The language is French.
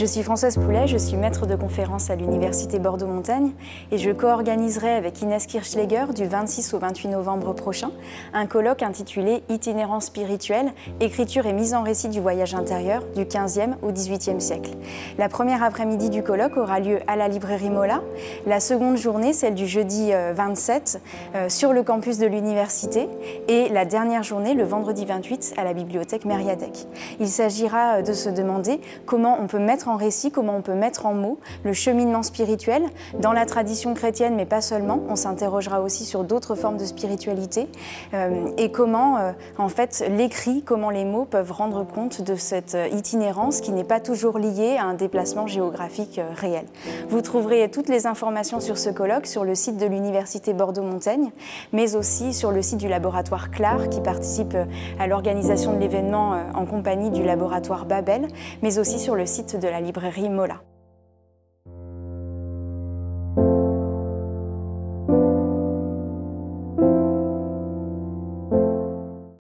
Je suis Françoise Poulet, je suis maître de conférence à l'Université Bordeaux-Montaigne et je co-organiserai avec Inès Kirchleger du 26 au 28 novembre prochain un colloque intitulé Itinérance spirituelle, écriture et mise en récit du voyage intérieur du 15e au 18e siècle. La première après-midi du colloque aura lieu à la librairie Mola, la seconde journée, celle du jeudi 27, euh, euh, sur le campus de l'université et la dernière journée, le vendredi 28, à la bibliothèque Mériadec. Il s'agira euh, de se demander comment on peut mettre récit, comment on peut mettre en mots le cheminement spirituel dans la tradition chrétienne, mais pas seulement. On s'interrogera aussi sur d'autres formes de spiritualité euh, et comment, euh, en fait, l'écrit, comment les mots peuvent rendre compte de cette euh, itinérance qui n'est pas toujours liée à un déplacement géographique réel. Vous trouverez toutes les informations sur ce colloque sur le site de l'Université Bordeaux-Montaigne, mais aussi sur le site du laboratoire CLAR qui participe à l'organisation de l'événement en compagnie du laboratoire Babel, mais aussi sur le site de la librairie Mola.